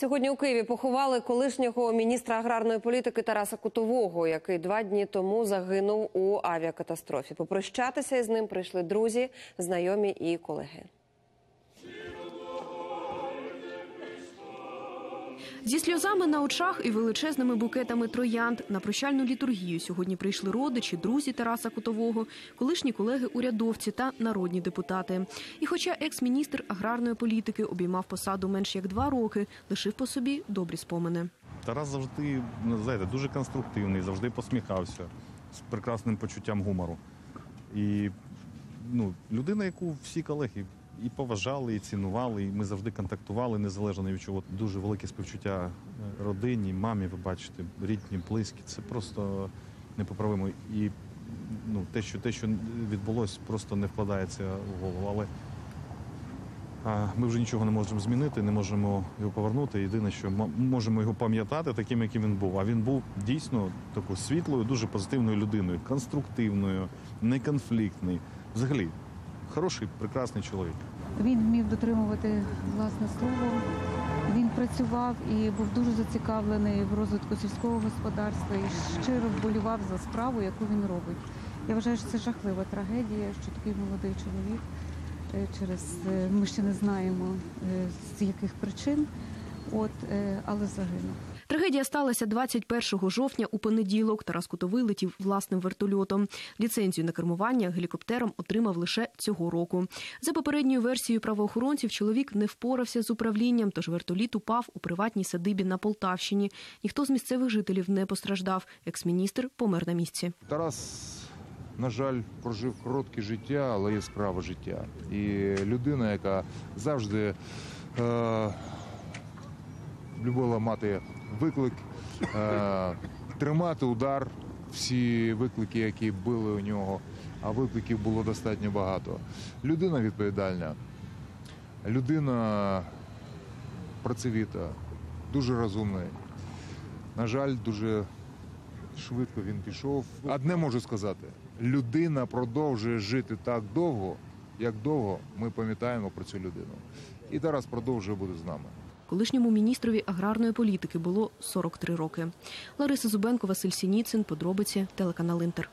Сьогодні у Києві поховали колишнього міністра аграрної політики Тараса Кутового, який два дні тому загинув у авіакатастрофі. Попрощатися із ним прийшли друзі, знайомі і колеги. Зі сльозами на очах і величезними букетами троянд на прощальну літургію сьогодні прийшли родичі, друзі Тараса Кутового, колишні колеги урядовці та народні депутати. І, хоча екс-міністр аграрної політики обіймав посаду менш як два роки, лишив по собі добрі спомини. Тарас завжди знаєте, дуже конструктивний, завжди посміхався з прекрасним почуттям гумору. І ну, людина, яку всі колеги і поважали, і цінували, і ми завжди контактували, незалежно від чого. Дуже велике співчуття е, родині, мамі, ви бачите, рідні, близькі. Це просто непоправимо. І ну, те, що, те, що відбулося, просто не вкладається в голову. Але Ми вже нічого не можемо змінити, не можемо його повернути. Єдине, що м- можемо його пам'ятати таким, яким він був. А він був дійсно такою світлою, дуже позитивною людиною, конструктивною, неконфліктний. Взагалі, хороший, прекрасний чоловік. Він вмів дотримувати власне слово. Він працював і був дуже зацікавлений в розвитку сільського господарства і щиро вболівав за справу, яку він робить. Я вважаю, що це жахлива трагедія, що такий молодий чоловік е, через е, ми ще не знаємо е, з яких причин, от але загинув. Трагедія сталася 21 жовтня у понеділок. Тарас Кутовий летів власним вертольотом. Ліцензію на кермування гелікоптером отримав лише цього року. За попередньою версією правоохоронців, чоловік не впорався з управлінням, тож вертоліт упав у приватній садибі на Полтавщині. Ніхто з місцевих жителів не постраждав. Екс-міністр помер на місці. Тарас, на жаль, прожив коротке життя, але яскраве життя. І людина, яка завжди е, любила мати виклик, е, тримати удар, всі виклики, які були у нього, а викликів було достатньо багато. Людина відповідальна, людина працевіта, дуже розумний. На жаль, дуже швидко він пішов. Одне можу сказати: людина продовжує жити так довго, як довго ми пам'ятаємо про цю людину. І Тарас продовжує бути з нами. Колишньому міністрові аграрної політики було 43 роки. Лариса Зубенко, Василь Сініцин. Подробиці телеканал Інтер.